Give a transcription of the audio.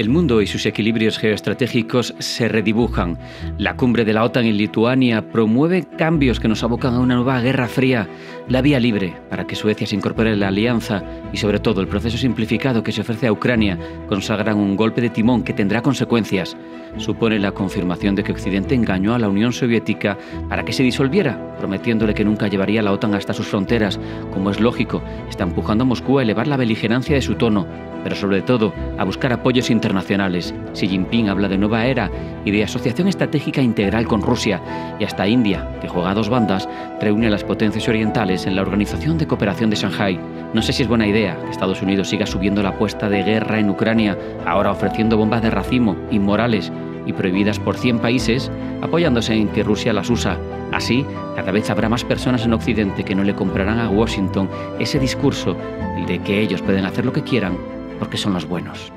El mundo y sus equilibrios geoestratégicos se redibujan. La cumbre de la OTAN en Lituania promueve cambios que nos abocan a una nueva guerra fría. La vía libre para que Suecia se incorpore a la alianza y sobre todo el proceso simplificado que se ofrece a Ucrania consagran un golpe de timón que tendrá consecuencias. Supone la confirmación de que Occidente engañó a la Unión Soviética para que se disolviera, prometiéndole que nunca llevaría la OTAN hasta sus fronteras. Como es lógico, está empujando a Moscú a elevar la beligerancia de su tono, pero sobre todo a buscar apoyos internacionales. Xi Jinping habla de nueva era y de asociación estratégica integral con Rusia y hasta India, que juega dos bandas, reúne a las potencias orientales en la Organización de Cooperación de Shanghái. No sé si es buena idea que Estados Unidos siga subiendo la apuesta de guerra en Ucrania, ahora ofreciendo bombas de racimo inmorales y prohibidas por 100 países, apoyándose en que Rusia las usa. Así, cada vez habrá más personas en Occidente que no le comprarán a Washington ese discurso, de que ellos pueden hacer lo que quieran porque son los buenos.